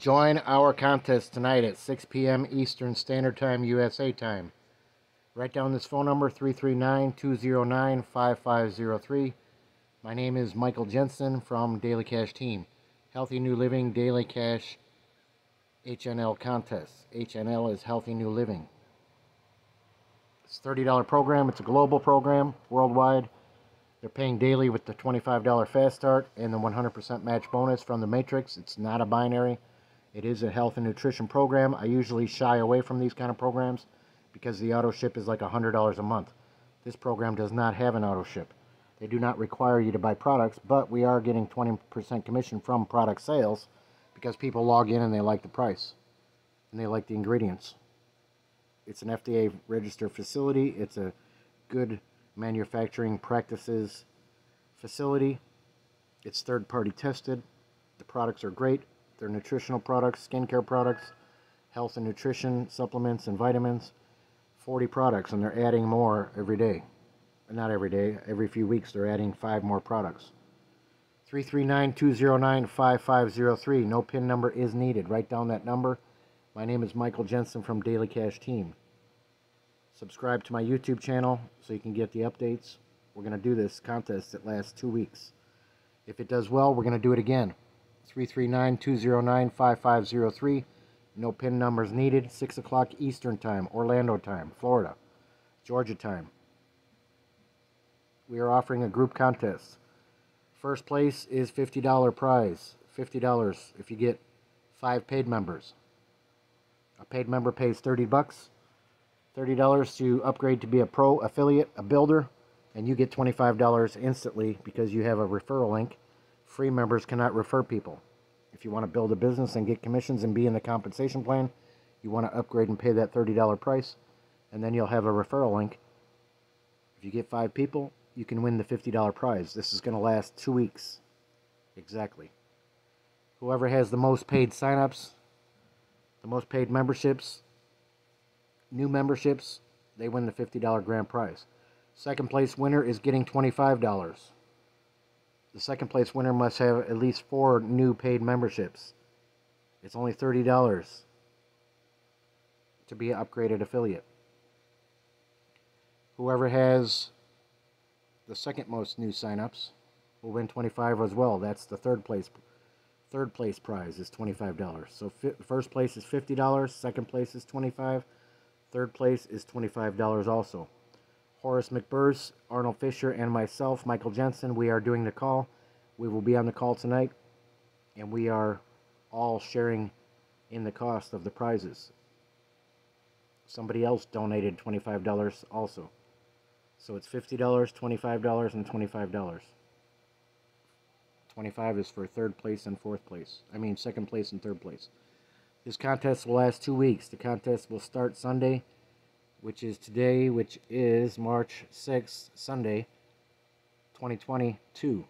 Join our contest tonight at 6 p.m. Eastern Standard Time, USA time. Write down this phone number 339 209 5503. My name is Michael Jensen from Daily Cash Team. Healthy New Living Daily Cash HNL contest. HNL is Healthy New Living. It's a $30 program. It's a global program worldwide. They're paying daily with the $25 fast start and the 100% match bonus from the Matrix. It's not a binary. It is a health and nutrition program. I usually shy away from these kind of programs because the auto ship is like $100 a month. This program does not have an auto ship. They do not require you to buy products, but we are getting 20% commission from product sales because people log in and they like the price and they like the ingredients. It's an FDA registered facility. It's a good manufacturing practices facility. It's third party tested. The products are great. They're nutritional products, skincare products, health and nutrition supplements and vitamins. 40 products, and they're adding more every day. Not every day, every few weeks, they're adding five more products. 339 209 5503. No PIN number is needed. Write down that number. My name is Michael Jensen from Daily Cash Team. Subscribe to my YouTube channel so you can get the updates. We're going to do this contest that lasts two weeks. If it does well, we're going to do it again. 339 209 5503. No pin numbers needed. 6 o'clock Eastern Time, Orlando time, Florida, Georgia time. We are offering a group contest. First place is $50 prize. $50 if you get five paid members. A paid member pays 30 bucks. $30 to upgrade to be a pro affiliate, a builder, and you get $25 instantly because you have a referral link. Free members cannot refer people. If you want to build a business and get commissions and be in the compensation plan, you want to upgrade and pay that $30 price, and then you'll have a referral link. If you get five people, you can win the $50 prize. This is going to last two weeks. Exactly. Whoever has the most paid signups, the most paid memberships, new memberships, they win the $50 grand prize. Second place winner is getting $25. The second place winner must have at least four new paid memberships. It's only $30 to be an upgraded affiliate. Whoever has the second most new signups will win 25 as well. That's the third place third place prize is $25. So first place is $50, second place is 25, third place is $25 also. Horace McBurse, Arnold Fisher, and myself, Michael Jensen, we are doing the call. We will be on the call tonight, and we are all sharing in the cost of the prizes. Somebody else donated $25 also. So it's $50, $25, and $25. 25 is for third place and fourth place. I mean, second place and third place. This contest will last two weeks. The contest will start Sunday, which is today, which is March 6th, Sunday, 2022.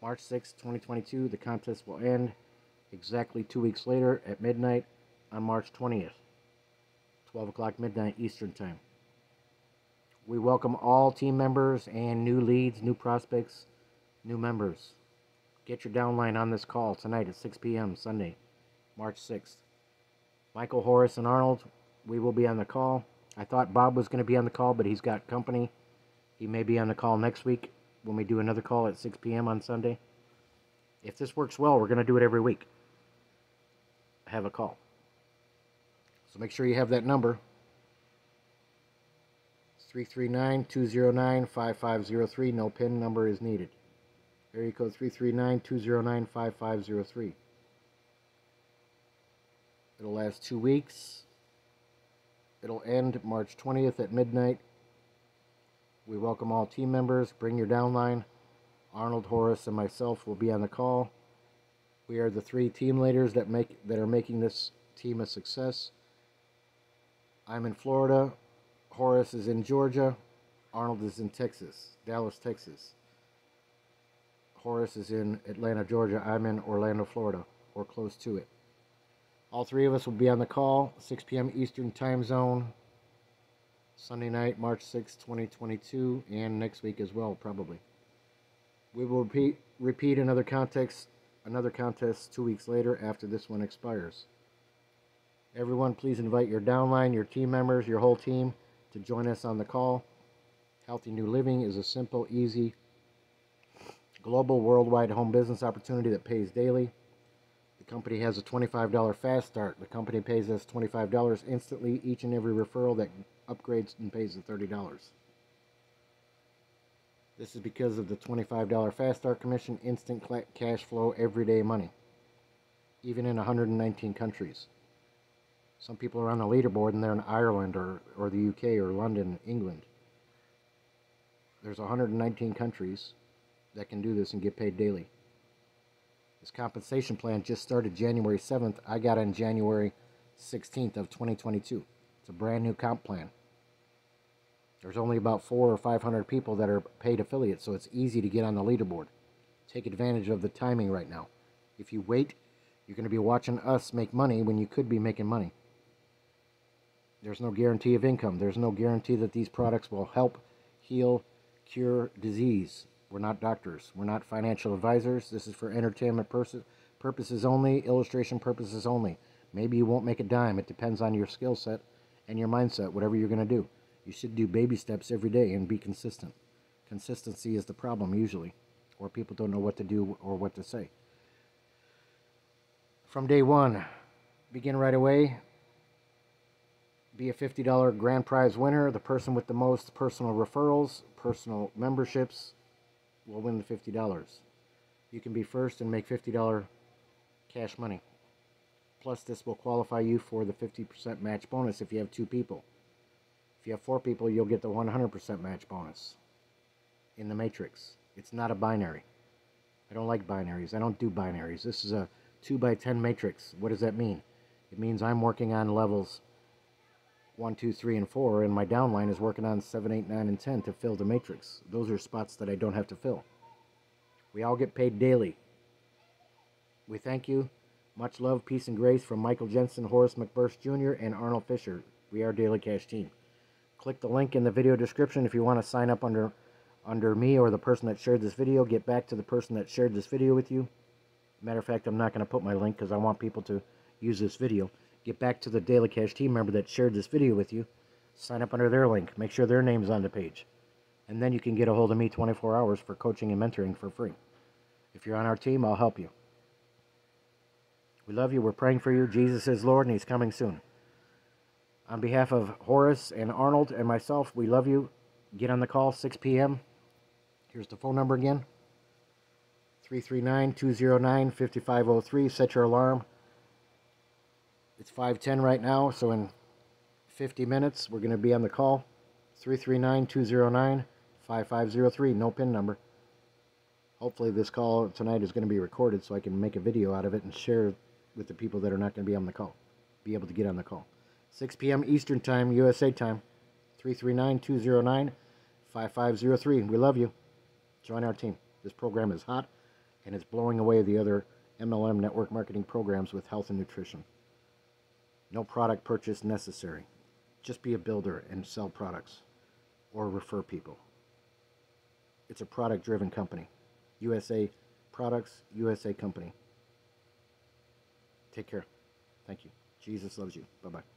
March 6th, 2022. The contest will end exactly two weeks later at midnight on March 20th, 12 o'clock midnight Eastern Time. We welcome all team members and new leads, new prospects, new members. Get your downline on this call tonight at 6 p.m. Sunday, March 6th. Michael, Horace, and Arnold, we will be on the call. I thought Bob was going to be on the call, but he's got company. He may be on the call next week when we do another call at 6 p.m. on Sunday. If this works well, we're going to do it every week. Have a call. So make sure you have that number 339-209-5503. No PIN number is needed. Area code 339-209-5503. It'll last two weeks. It'll end March 20th at midnight. We welcome all team members. Bring your downline. Arnold, Horace, and myself will be on the call. We are the three team leaders that make that are making this team a success. I'm in Florida. Horace is in Georgia. Arnold is in Texas, Dallas, Texas. Horace is in Atlanta, Georgia. I'm in Orlando, Florida, or close to it. All three of us will be on the call, 6 p.m. Eastern Time Zone, Sunday night, March 6, 2022, and next week as well, probably. We will repeat, repeat another context another contest two weeks later after this one expires. Everyone, please invite your downline, your team members, your whole team to join us on the call. Healthy New Living is a simple, easy, global, worldwide home business opportunity that pays daily. The company has a $25 fast start. The company pays us $25 instantly each and every referral that upgrades and pays the $30. This is because of the $25 fast start commission, instant cash flow, everyday money, even in 119 countries. Some people are on the leaderboard and they're in Ireland or, or the UK or London, England. There's 119 countries that can do this and get paid daily. This compensation plan just started January 7th. I got on January 16th of 2022. It's a brand new comp plan. There's only about four or 500 people that are paid affiliates, so it's easy to get on the leaderboard. Take advantage of the timing right now. If you wait, you're going to be watching us make money when you could be making money. There's no guarantee of income. There's no guarantee that these products will help heal, cure disease. We're not doctors. We're not financial advisors. This is for entertainment purposes only, illustration purposes only. Maybe you won't make a dime. It depends on your skill set and your mindset, whatever you're going to do. You should do baby steps every day and be consistent. Consistency is the problem usually, or people don't know what to do or what to say. From day one, begin right away. Be a $50 grand prize winner. The person with the most personal referrals, personal memberships, will win the $50. You can be first and make $50 cash money. Plus, this will qualify you for the 50% match bonus if you have two people. If you have four people, you'll get the 100% match bonus in the matrix. It's not a binary. I don't like binaries. I don't do binaries. This is a 2 by 10 matrix. What does that mean? It means I'm working on levels 1, 2, 3, and 4, and my downline is working on 7, 8, 9, and 10 to fill the matrix. Those are spots that I don't have to fill. We all get paid daily. We thank you. Much love, peace, and grace from Michael Jensen, Horace McBurse Jr., and Arnold Fisher. We are Daily Cash Team. Click the link in the video description if you want to sign up under under me or the person that shared this video. Get back to the person that shared this video with you. Matter of fact, I'm not going to put my link because I want people to use this video. Get back to the Daily Cash team member that shared this video with you. Sign up under their link. Make sure their name's on the page. And then you can get a hold of me 24 hours for coaching and mentoring for free. If you're on our team, I'll help you. We love you. We're praying for you. Jesus is Lord, and He's coming soon. On behalf of Horace and Arnold and myself, we love you. Get on the call, 6 p.m. Here's the phone number again 339 209 5503. Set your alarm. It's 5:10 right now, so in 50 minutes we're going to be on the call. 339-209-5503, no pin number. Hopefully this call tonight is going to be recorded so I can make a video out of it and share with the people that are not going to be on the call. Be able to get on the call. 6 p.m. Eastern Time, USA time. 339-209-5503. We love you. Join our team. This program is hot and it's blowing away the other MLM network marketing programs with health and nutrition. No product purchase necessary. Just be a builder and sell products or refer people. It's a product driven company. USA Products, USA Company. Take care. Thank you. Jesus loves you. Bye bye.